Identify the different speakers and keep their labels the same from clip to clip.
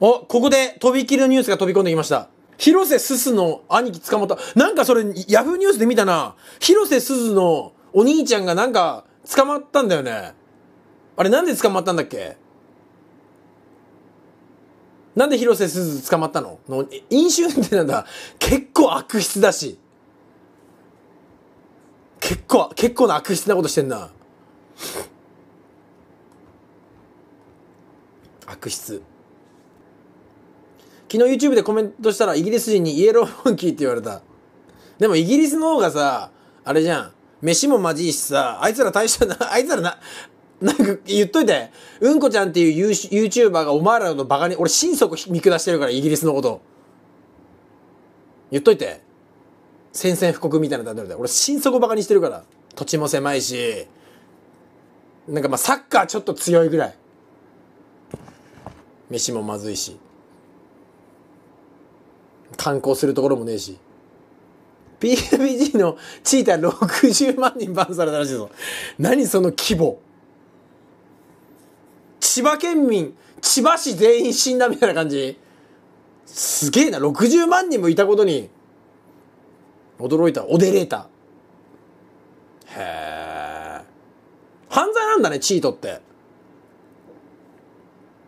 Speaker 1: お、ここで飛び切りのニュースが飛び込んできました。広瀬すすの兄貴捕まった。なんかそれ、ヤフーニュースで見たな。広瀬すずのお兄ちゃんがなんか捕まったんだよね。あれなんで捕まったんだっけ？なんで広瀬すず捕まったの？の飲酒運転なんだ。結構悪質だし。結構、結構な悪質なことしてんな。悪質。昨日 YouTube でコメントしたらイギリス人にイエローモンキーって言われた。でもイギリスの方がさ、あれじゃん。飯もまじいしさ、あいつら大したな、あいつらな、なんか言っといて。うんこちゃんっていう YouTuber がお前らのバカに、俺心底見下してるからイギリスのこと。言っといて。宣戦布告みたいな例えで。俺心底バカにしてるから。土地も狭いし。なんかまあサッカーちょっと強いぐらい。飯もまずいし。観光するところもねえし。PUBG のチーター60万人バンされたらしいぞ。何その規模。千葉県民、千葉市全員死んだみたいな感じ。すげえな、60万人もいたことに、驚いた。オデレータ。へえ。犯罪なんだね、チートって。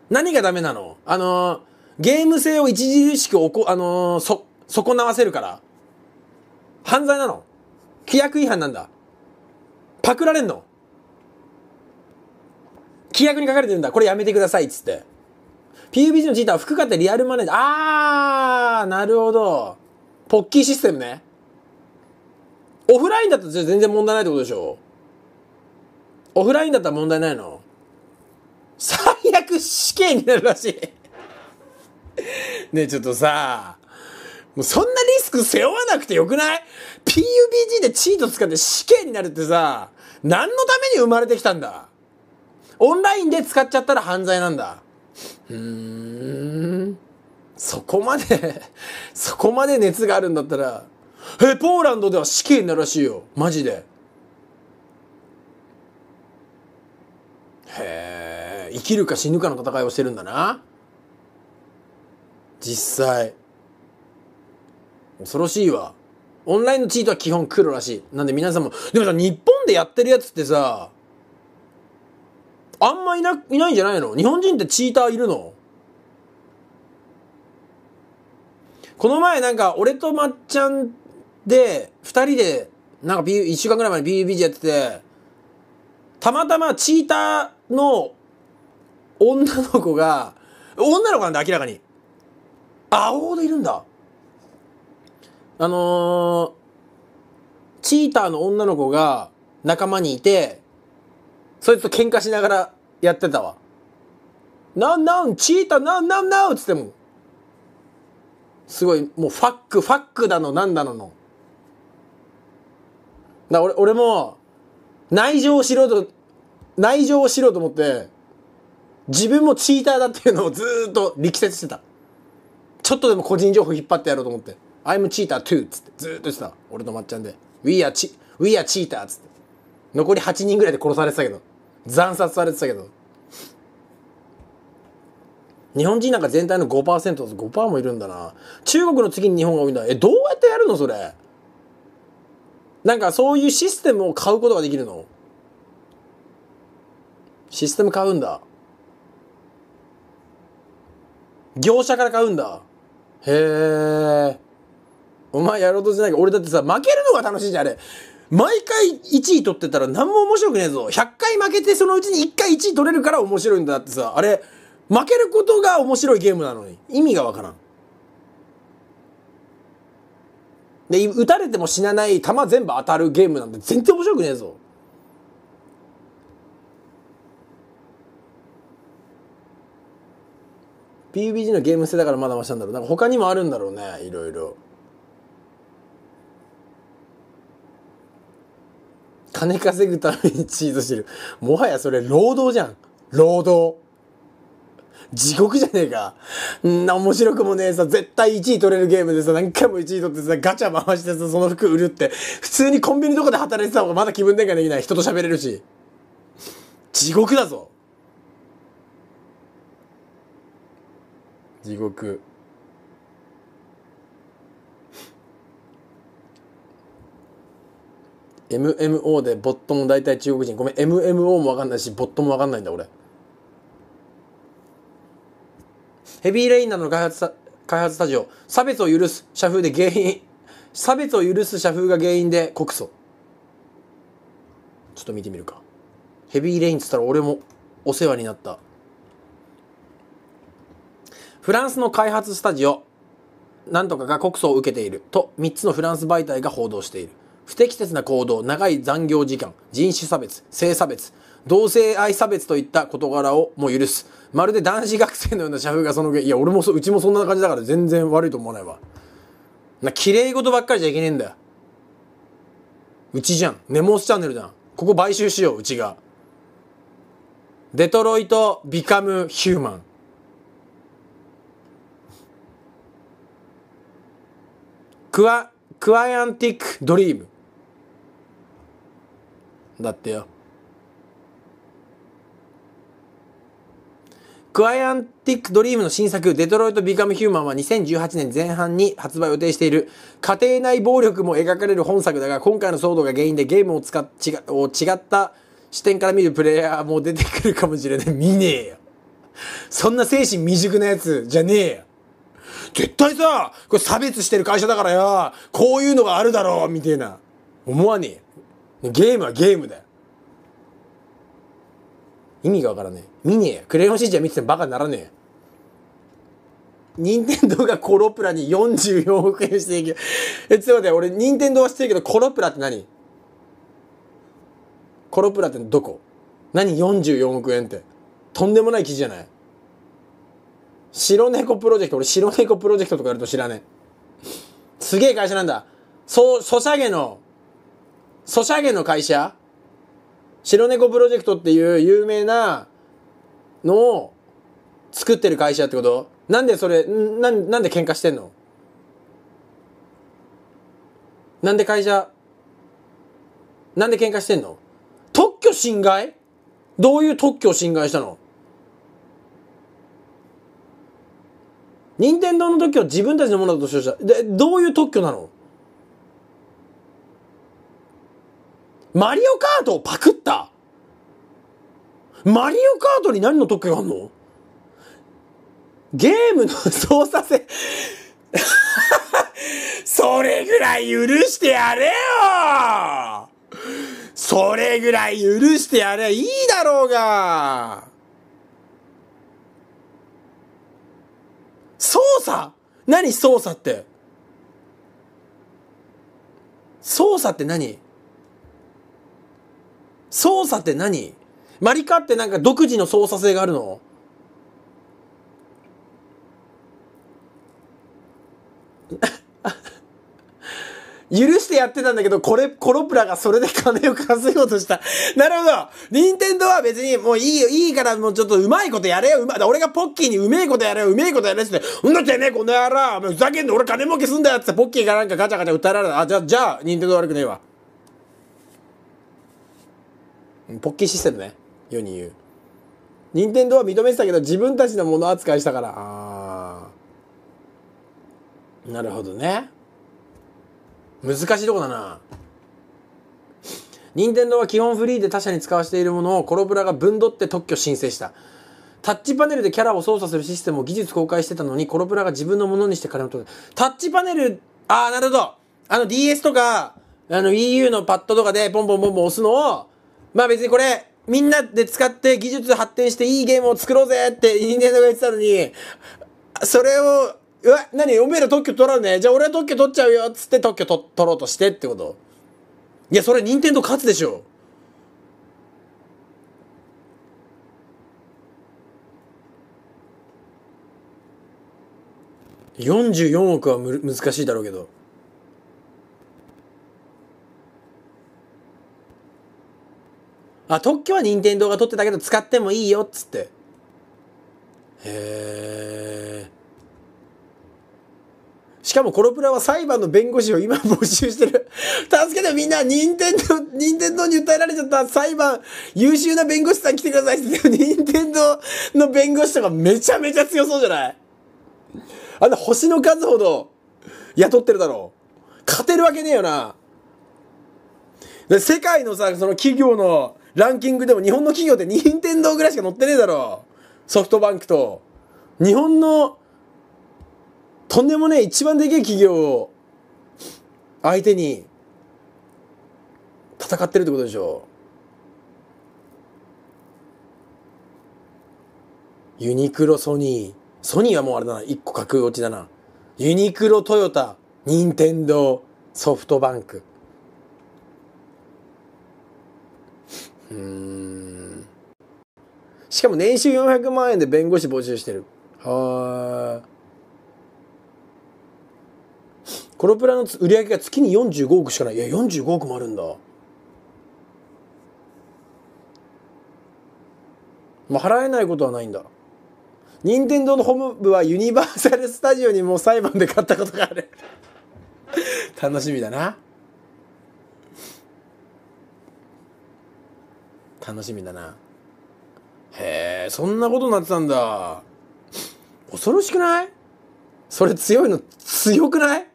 Speaker 1: 何がダメなの？あのーゲーム性を著しくおこ、あのー、そ、損なわせるから。犯罪なの規約違反なんだ。パクられんの規約に書かれてるんだ。これやめてください。っつって。PUBG のチーターは服買ってリアルマネーで、あー、なるほど。ポッキーシステムね。オフラインだったら全然問題ないってことでしょオフラインだったら問題ないの最悪死刑になるらしいねえちょっとさ、もうそんなリスク背負わなくてよくない ?PUBG でチート使って死刑になるってさ、何のために生まれてきたんだ？オンラインで使っちゃったら犯罪なんだ？うーん。そこまでそこまで熱があるんだったら、え、ポーランドでは死刑になるらしいよ。マジで。へえ、生きるか死ぬかの戦いをしてるんだな。実際。恐ろしいわ。オンラインのチートは基本黒らしい。なんで皆さんも、でもさ、日本でやってるやつってさ、あんまいな、いないんじゃないの？日本人ってチーターいるの？この前なんか、俺とまっちゃんで、二人で、なんか、一週間ぐらい前に PUBG やってて、たまたまチーターの女の子が、女の子なんだ、明らかに。青ほどいるんだ。あのー、チーターの女の子が仲間にいて、そいつと喧嘩しながらやってたわ。なんなんチーターなんなんなんつっても、すごい、もうファック、ファックだの、なんだのの。だ俺、俺も、内情を知ろうと、内情を知ろうと思って、自分もチーターだっていうのをずっと力説してた。ちょっとでも個人情報引っ張ってやろうと思って。I'm cheater too! つってずーっと言ってた。俺とまっちゃんで。We are, che We are cheater! つって。残り8人ぐらいで殺されてたけど。惨殺されてたけど。日本人なんか全体の5%と5%もいるんだな。中国の次に日本が多いんだ。え、どうやってやるの？それ。なんかそういうシステムを買うことができるの？システム買うんだ。業者から買うんだ。へえ。お前やろうとしないか俺だってさ、負けるのが楽しいじゃん、あれ。毎回1位取ってたら何も面白くねえぞ。100回負けてそのうちに1回1位取れるから面白いんだってさ、あれ、負けることが面白いゲームなのに。意味がわからん。で、撃たれても死なない弾全部当たるゲームなんて全然面白くねえぞ。PUBG のゲーム性だからまだましたんだろう。なんか他にもあるんだろうね、いろいろ。金稼ぐためにチートしてる。もはやそれ労働じゃん。労働。地獄じゃねえか。んな面白くもねえさ、絶対1位取れるゲームでさ、何回も1位取ってさ、ガチャ回してさ、その服売るって、普通にコンビニとかで働いてた方がまだ気分転換できない。人と喋れるし。地獄だぞ。地獄。MMO でボットも大体中国人。ごめん MMO も分かんないしボットも分かんないんだ俺。ヘビーレインなどの開発開発スタジオ。差別を許す社風で原因。差別を許す社風が原因で告訴。ちょっと見てみるか。ヘビーレインっつったら俺もお世話になった。フランスの開発スタジオなんとかが告訴を受けている。と3つのフランス媒体が報道している。不適切な行動長い残業時間人種差別性差別同性愛差別といった事柄をもう許す。まるで男子学生のような社風がそのいや俺もそうちもそんな感じだから全然悪いと思わないわ。な綺麗事ばっかりじゃいけねえんだよ。うちじゃん。ネモスチャンネルじゃん。ここ買収しよううちが。デトロイト・ビカム・ヒューマン。クワクワイアンティック・ドリームだってよクワイアンティック・ドリームの新作、デトロイト・ビカム・ヒューマンは2018年前半に発売予定している家庭内暴力も描かれる本作だが、今回の騒動が原因でゲームを使っ違を違った視点から見るプレイヤーも出てくるかもしれない。見ねえよ。そんな精神未熟なやつじゃねえよ。絶対さ、これ差別してる会社だからよ、こういうのがあるだろう、みたいな。思わねえ。ゲームはゲームだよ。意味がわからねえ。見ねえよ。クレヨンしんちゃん見ててもバカにならねえよ。任天堂がコロプラに44億円していく。え、ちょっと待って、俺、任天堂は知ってるけど、コロプラって何？コロプラってどこ？何？44億円って。とんでもない記事じゃない？白猫プロジェクト。俺、白猫プロジェクトとかやると知らねえ。すげえ会社なんだ。そう、ソシャゲの、ソシャゲの会社？白猫プロジェクトっていう有名なのを作ってる会社ってこと？なんでそれ、な、なんで喧嘩してんの？なんで会社、なんで喧嘩してんの？特許侵害？どういう特許を侵害したの？任天堂の特許は自分たちのものだと主張した。で、どういう特許なの？マリオカートをパクった？マリオカートに何の特許があんの？ゲームの 操作性 それぐらい許してやれよ！それぐらい許してやれいいだろうが！操作？何操作って？操作って何？操作って何？マリカってなんか独自の操作性があるの？許してやってたんだけど、これ、コロプラがそれで金を稼ごうとした。なるほど。任天堂は別にもういいよ、いいからもうちょっとうまいことやれよ、うまい。俺がポッキーにうめえことやれよ、うめえことやれって。うんだってね、この野郎。ふざけんな、俺金儲けすんだよってポッキーがなんかガチャガチャ訴えられた。あ、じゃあ、じゃあ、任天堂悪くねえわ。ポッキーシステムね。世に言う。任天堂は認めてたけど、自分たちのもの扱いしたから。ああ。なるほどね。難しいとこだな。任天堂は基本フリーで他社に使わせているものをコロプラが分取って特許申請した。タッチパネルでキャラを操作するシステムを技術公開してたのに、コロプラが自分のものにして金を取る。タッチパネル、ああ、なるほど。あの DS とか、あの EU のパッドとかでポンポンポンポン押すのを、まあ別にこれ、みんなで使って技術発展していいゲームを作ろうぜって任天堂が言ってたのに、それをうわ、何？おめえら特許取らうね。じゃあ俺は特許取っちゃうよっ。つって特許取取ろうとしてってこと？いや、それ任天堂勝つでしょ。44億はむ難しいだろうけど。あ、特許は任天堂が取ってたけど使ってもいいよっつって。へえ。しかもコロプラは裁判の弁護士を今募集してる。助けてみんな、任天堂、任天堂に訴えられちゃった裁判、優秀な弁護士さん来てくださいって、任天堂の弁護士とかめちゃめちゃ強そうじゃない？あんな星の数ほど雇ってるだろう。勝てるわけねえよな。で世界のさ、その企業のランキングでも日本の企業って任天堂ぐらいしか載ってねえだろう。ソフトバンクと。日本のとんでもね一番でけえ企業を相手に戦ってるってことでしょ。ユニクロソニー。ソニーはもうあれだな。1個格落ちだな。ユニクロトヨタ。任天堂ソフトバンク。うん。しかも年収400万円で弁護士募集してる。はあコロプラの売り上げが月に45億しかない。いや45億もあるんだ。まあ払えないことはないんだ。任天堂のホーム部はユニバーサル・スタジオにもう裁判で買ったことがある。楽しみだな。楽しみだな。へえそんなことになってたんだ。恐ろしくない？それ強いの強くない？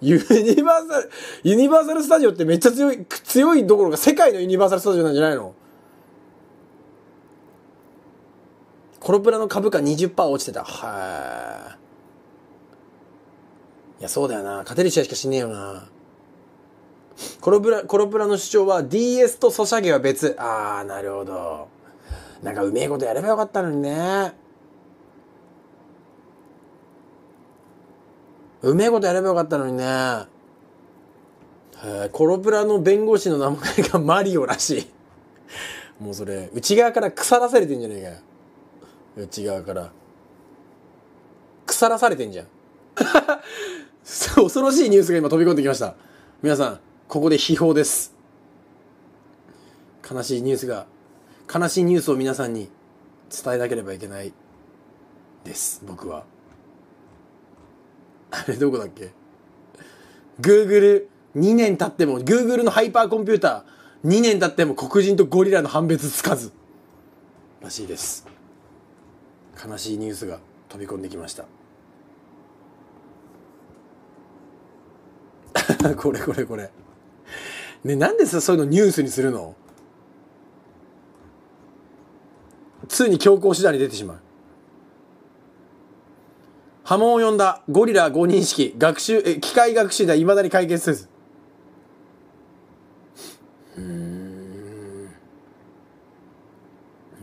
Speaker 1: ユニバーサル、ユニバーサルスタジオってめっちゃ強い、強いどころか世界のユニバーサルスタジオなんじゃないの？コロプラの株価20%落ちてた。はい。いや、そうだよな。勝てる試合しかしねえよな。コロプラ、コロプラの主張は DS とソシャゲは別。あー、なるほど。なんかうめえことやればよかったのにね。うめえことやればよかったのにね。コロプラの弁護士の名前が マリオらしい。もうそれ、内側から腐らされてんじゃねえかよ。内側から。腐らされてんじゃん。恐ろしいニュースが今飛び込んできました。皆さん、ここで秘宝です。悲しいニュースが、悲しいニュースを皆さんに伝えなければいけないです、僕は。あれどこだっけ ?Google2 年経っても、Google のハイパーコンピューター2年経っても黒人とゴリラの判別つかず。らしいです。悲しいニュースが飛び込んできました。これこれこれ。ね、なんでさ、そういうのニュースにするの？ついに強行手段に出てしまう。波紋を呼んだゴリラ5人式学習え機械学習ではいまだに解決せずうん。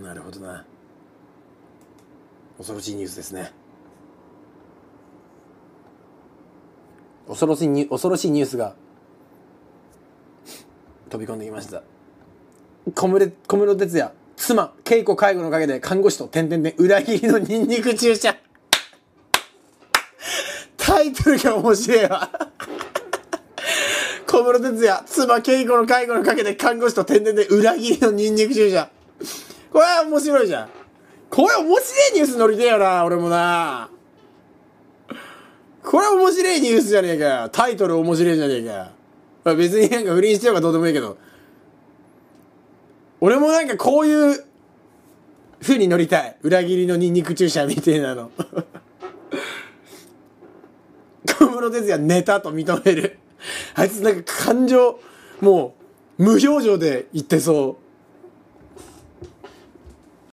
Speaker 1: なるほどな。恐ろしいニュースですね。恐ろしいニュ恐ろしいニュースが飛び込んできました。小室小室哲哉妻稽古介護のおかげで看護師と点々で裏切りのニンニク注射。イトルが面白いわ。小室哲哉妻恵子の介護のかけて看護師と天然で裏切りのニンニク注射。これは面白いじゃん。これ面白いニュース乗りてえよな俺もな。これ面白いニュースじゃねえかよ。タイトル面白いじゃねえかよ、別になんか不倫してようかどうでもいいけど。俺もなんかこういう風に乗りたい。裏切りのニンニク注射みたいなの。室哲哉寝たと認める。あいつなんか感情、もう無表情で言ってそ